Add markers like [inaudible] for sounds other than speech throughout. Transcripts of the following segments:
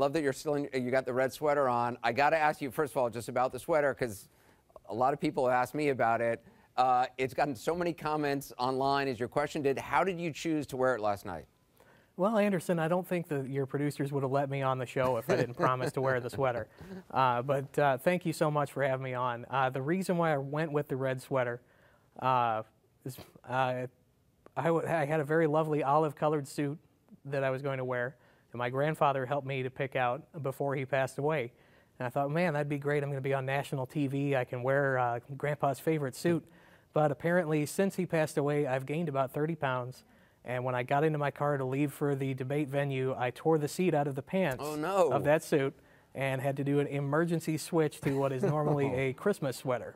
Love that you're still in, you got the red sweater on. I got to ask you, first of all, just about the sweater, because a lot of people have asked me about it. Uh, it's gotten so many comments online, as your question did. How did you choose to wear it last night? Well, Anderson, I don't think that your producers would have let me on the show if I didn't promise to wear the sweater. [laughs] Uh, but uh, thank you so much for having me on. Uh, the reason why I went with the red sweater uh, is uh, I, I had a very lovely olive colored suit that I was going to wear and my grandfather helped me to pick out before he passed away. And I thought, man, that'd be great. I'm going to be on national TV. I can wear uh, Grandpa's favorite suit. But apparently, since he passed away, I've gained about 30 pounds. And when I got into my car to leave for the debate venue, I tore the seat out of the pants oh, no. of that suit and had to do an emergency switch to what is normally [laughs] a Christmas sweater.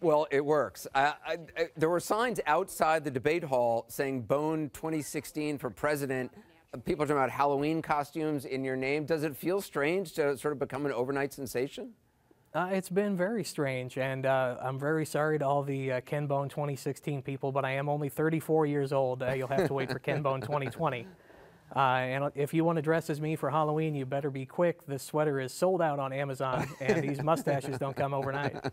Well, it works. I, I, I, there were signs outside the debate hall saying Bone 2016 for president people talking about Halloween costumes in your name. Does it feel strange to sort of become an overnight sensation? Uh, it's been very strange, and uh, I'm very sorry to all the uh, Ken Bone 2016 people, but I am only 34 years old. Uh, you'll have to wait for Ken Bone 2020. Uh, and if you want to dress as me for Halloween, you better be quick. This sweater is sold out on Amazon, and these [laughs] mustaches don't come overnight. [laughs]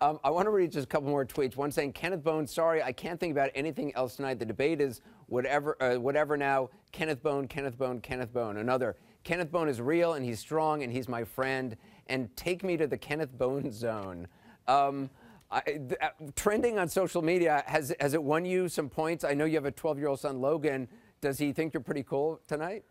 Um, I want to read just a couple more tweets. One saying, Kenneth Bone, sorry, I can't think about anything else tonight. The debate is whatever, uh, whatever now. Kenneth Bone, Kenneth Bone, Kenneth Bone. Another, Kenneth Bone is real, and he's strong, and he's my friend. And take me to the Kenneth Bone zone. Um, I, uh, trending on social media, has, has it won you some points? I know you have a 12 year old son, Logan. Does he think you're pretty cool tonight?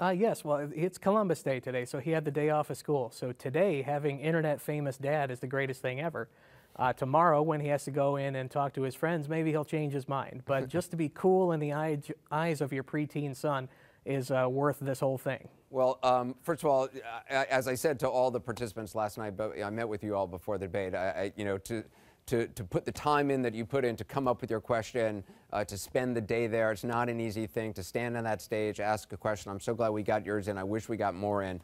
Uh, yes, well, it's Columbus Day today, so he had the day off of school. So today, having internet famous dad is the greatest thing ever. Uh, tomorrow, when he has to go in and talk to his friends, maybe he'll change his mind. But [laughs] just to be cool in the eye, eyes of your preteen son is uh, worth this whole thing. Well, um, first of all, as I said to all the participants last night, but I met with you all before the debate. I, I you know, to to, to put the time in that you put in to come up with your question, uh, to spend the day there. It's not an easy thing to stand on that stage, ask a question. I'm so glad we got yours in. I wish we got more in.